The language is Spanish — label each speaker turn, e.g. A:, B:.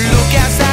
A: lo que hace